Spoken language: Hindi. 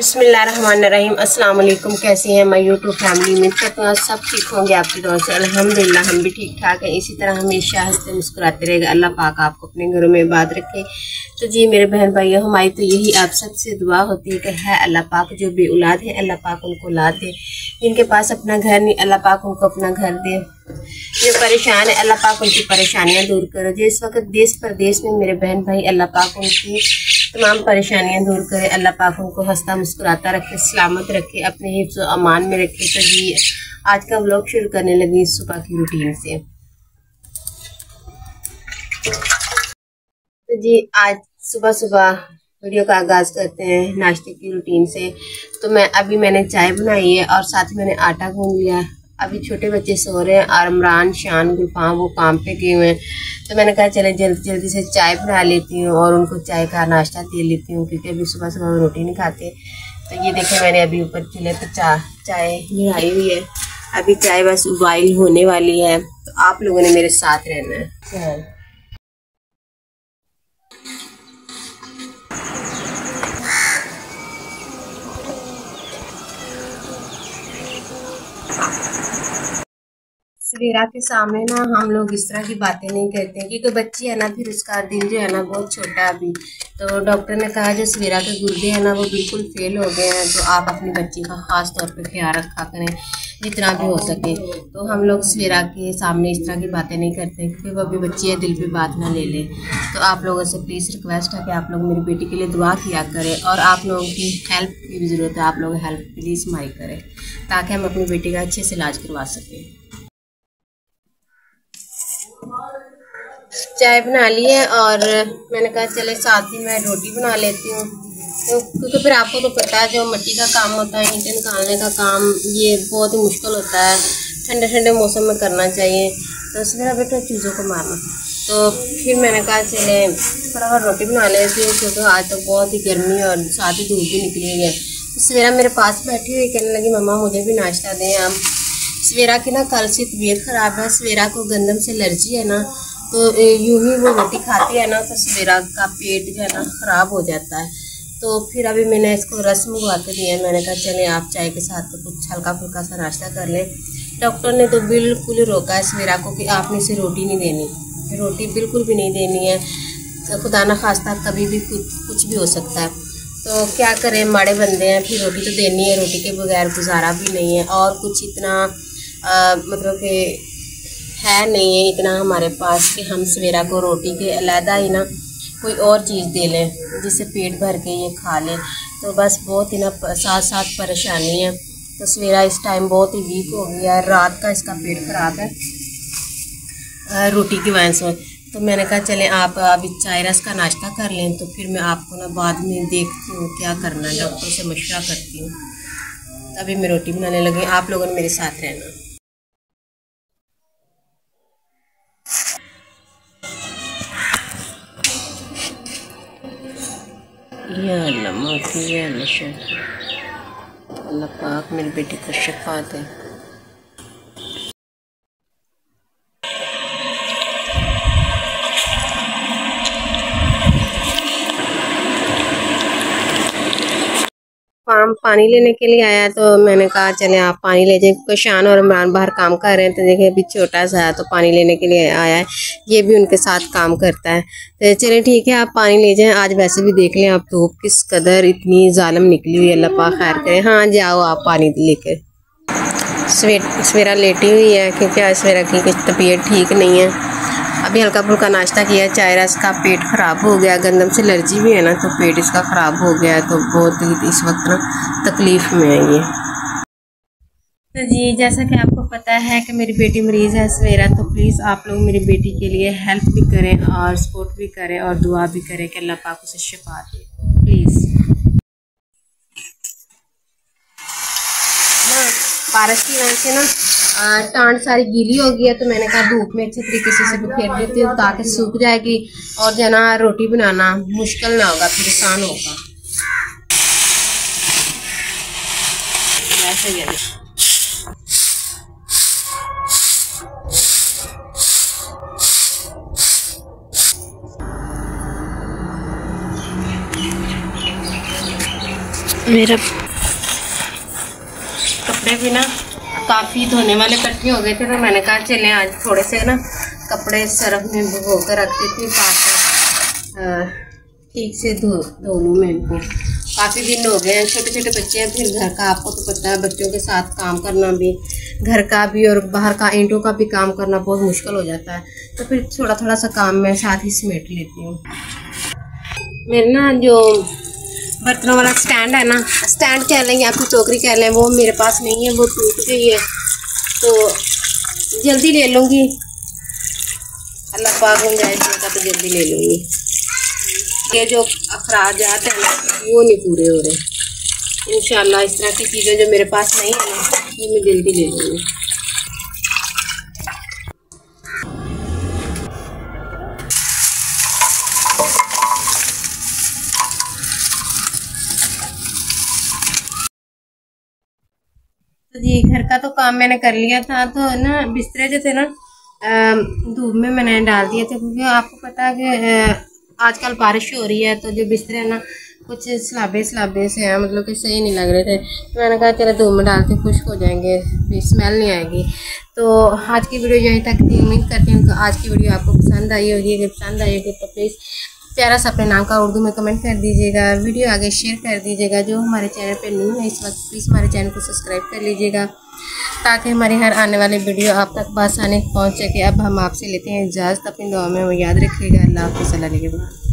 बसमीम अस्सलाम कैसी हैं मैं यूट्यूब फैमिली? उम्मीद करती हूँ सब ठीक होंगे, आपकी से। अल्हम्दुलिल्लाह, हम भी ठीक ठाक हैं। इसी तरह हमेशा हँसते मुस्कुराते रहेगा अल्लाह पाक आपको अपने घरों में बात रखे। तो जी, मेरे बहन भाई हमारी तो यही आप सबसे दुआ होती है कि है अल्लाह पाक जो भी औलाद है, अल्लाह पाक उनको औलाद दे। जिनके पास अपना घर नहीं, अल्लाह पाक उनको अपना घर दे। जो परेशान है, अल्लाह पाक उनकी परेशानियाँ दूर करो। जो इस वक्त देश प्रदेश में मेरे बहन भाई, अल्लाह पाक उनकी तमाम परेशानियाँ दूर करे। अल्लाह पाक उनको हंसता मुस्कुराता रखे, सलामत रखे, अपने हिफ्स अमान में रखे। तो आज का व्लॉग शुरू करने लगी सुबह की रूटीन से। तो जी, आज सुबह सुबह वीडियो का आगाज़ करते हैं नाश्ते की रूटीन से। तो मैं, अभी मैंने चाय बनाई है और साथ मैंने आटा गूंद लिया। है अभी छोटे बच्चे सो रहे हैं और इमरान शान, गुलफाम, वो काम पे गए हुए हैं। तो मैंने कहा, चले जल्दी जल्दी से चाय बना लेती हूँ और उनको चाय का नाश्ता दे लेती हूँ, क्योंकि अभी सुबह सुबह रोटी नहीं खाते। तो ये देखे, मैंने अभी ऊपर चूल्हे पर चा, चाय आई हुई है। अभी चाय बस बॉइल होने वाली है। तो आप लोगों ने मेरे साथ रहना है। सवेरा के सामने ना हम लोग इस तरह की बातें नहीं करते क्योंकि बच्ची है ना, फिर उसका दिल जो है ना बहुत छोटा अभी। तो डॉक्टर ने कहा, जो सवेरा के गुर्दे हैं ना, वो बिल्कुल फेल हो गए हैं तो आप अपनी बच्ची का ख़ास तौर पे ख्याल रखा करें, जितना भी हो सके। तो हम लोग सवेरा के सामने इस तरह की बातें नहीं करते क्योंकि वो अभी बच्ची है, दिल पे बात ना ले ले। तो आप लोगों से प्लीज़ रिक्वेस्ट है कि आप लोग मेरी बेटी के लिए दुआ किया करें और आप लोगों की हेल्प की भी ज़रूरत है, आप लोग हेल्प प्लीज़ हमारी करें। ताकि हम अपनी बेटी का अच्छे से इलाज करवा सकें। चाय बना ली है और मैंने कहा, चले साथ ही मैं रोटी बना लेती हूँ। तो क्योंकि फिर आपको तो पता है, जो मिट्टी का काम होता है ईंटें निकालने का काम, ये बहुत ही मुश्किल होता है। ठंडे ठंडे मौसम में करना चाहिए। तो मेरा बेटा चीज़ों को मारना। तो फिर मैंने कहा, चले फटाफट रोटी बना लेती हूँ, क्योंकि आज तो बहुत ही गर्मी और साथ ही धूप भी निकली है। तो सवेरा मेरे पास बैठी हुई कहने लगी, मम्मा, मुझे भी नाश्ता दें आप सवेरा की ना कल से तबीयत ख़राब है, सवेरा को गंदम से एलर्जी है ना तो यूँ ही वो रोटी खाती है ना तो सवेरा का पेट जो है ना ख़राब हो जाता है। तो फिर अभी मैंने इसको रस मंगवा के दिया मैंने कहा, चले, आप चाय के साथ तो कुछ हल्का फुल्का सा नाश्ता कर लें। डॉक्टर ने तो बिल्कुल रोका है सवेरा को कि आपने इसे रोटी नहीं देनी। रोटी बिल्कुल भी नहीं देनी है, खुदा न खास्ता कभी भी कुछ कुछ भी हो सकता है। तो क्या करें माड़े बंदे हैं फिर रोटी तो देनी है रोटी के बगैर गुजारा भी नहीं है और कुछ इतना आ, मतलब कि है नहीं है इतना हमारे पास कि हम सवेरा को रोटी के अलहदा ही ना कोई और चीज़ दे लें जिससे पेट भर के ये खा लें। तो बस बहुत ही ना साथ साथ परेशानी है। तो सवेरा इस टाइम बहुत ही वीक हो गया है रात का इसका पेट ख़राब है रोटी की वजह से। तो मैंने कहा, चलें, आप अभी चाय रस का नाश्ता कर लें। तो फिर मैं आपको ना बाद में देखती हूँ क्या करना है। डॉक्टर से मशवरा करती हूँ। तभी मैं रोटी बनाने लगी। आप लोगों ने मेरे साथ रहना। अल्लाह माफ़ी अल्लाह पाक मेरी बेटी को शिफा दे। फार्म पानी लेने के लिए आया तो मैंने कहा, चले आप पानी ले जाए क्योंकि शान और इमरान बाहर काम कर रहे हैं। तो देखिए, अभी छोटा सा है तो पानी लेने के लिए आया है। ये भी उनके साथ काम करता है। तो चले, ठीक है, आप पानी ले जाएँ। आज वैसे भी देख लें आप धूप किस कदर इतनी ालम निकली हुई है पाक खैर करें। हाँ जाओ आप पानी लेकर। सवेरा लेटी हुई है, क्योंकि आज सवेरा की कुछ तबीयत ठीक नहीं है। अभी हल्का फुल्का नाश्ता किया, चाय रस का पेट ख़राब हो गया, गंदम से एलर्जी भी है ना तो पेट इसका ख़राब हो गया तो बहुत इस वक्त ना तकलीफ़ में है ये। तो जी, जैसा कि आपको पता है कि मेरी बेटी मरीज़ है सवेरा तो प्लीज़ आप लोग मेरी बेटी के लिए हेल्प भी करें और सपोर्ट भी करें और दुआ भी करें कि अल्लाह पाक उसे शिफा दे। प्लीज़ बारिश की वजह से ना टांड सारी गीली हो गई है तो मैंने कहा धूप में अच्छे तरीके से इसे बिखेर देती हूँ ताकि सूख जाएगी और जना रोटी बनाना मुश्किल ना होगा फिर आसान होगा। ही। मेरा कपड़े भी ना काफ़ी धोने वाले इकट्ठे हो गए थे तो मैंने कहा चले आज थोड़े से ना कपड़े सरफ में भिगो कर रख देती हूँ, ताकि ठीक से धो धो लूँ मैं इनको। काफ़ी दिन हो गए हैं छोटे छोटे बच्चे हैं, फिर घर का, आपको तो पता है, बच्चों के साथ काम करना भी, घर का भी और बाहर का, ईंटों का भी काम करना बहुत मुश्किल हो जाता है तो फिर थोड़ा थोड़ा सा काम मैं साथ ही समेट लेती हूँ। मेरे ना जो बर्तनों वाला स्टैंड है ना स्टैंड कह लें या फिर टोकरी कह लें, वो मेरे पास नहीं है, वो टूट गई है। तो जल्दी ले लूँगी। अल्लाह पाक गुंजाइश देगा तो जल्दी ले लूँगी। ये जो अखराज हैं ना वो नहीं पूरे हो रहे। इन इस तरह की चीज़ें जो मेरे पास नहीं है ना ये मैं जल्दी ले लूँगी। तो जी, घर का तो काम मैंने कर लिया था तो ना बिस्तरे जो थे ना धूप में मैंने डाल दिए थे, क्योंकि आपको पता है कि आजकल बारिश हो रही है तो जो बिस्तरे है ना कुछ सलाबे सलाबे से हैं मतलब कि सही नहीं लग रहे थे। तो मैंने कहा, चलो धूप में डालते, खुश्क हो जाएँगे स्मेल नहीं आएगी। तो आज की वीडियो यहीं तक थी। उम्मीद करती हूँ कि आज की वीडियो आपको पसंद आई होगी। अगर पसंद आई होगी तो प्लीज़ प्यारा सा अपने नाम का उर्दू में कमेंट कर दीजिएगा वीडियो आगे शेयर कर दीजिएगा, जो हमारे चैनल पर न्यू है, इस वक्त प्लीज़ हमारे चैनल को सब्सक्राइब कर लीजिएगा, ताकि हमारे हर आने वाली वीडियो आप तक बसानी पहुँच सके। अब हम आपसे लेते हैं इजाज़त, अपनी दुआ में वो याद रखिएगा। अल्लाह हाफ़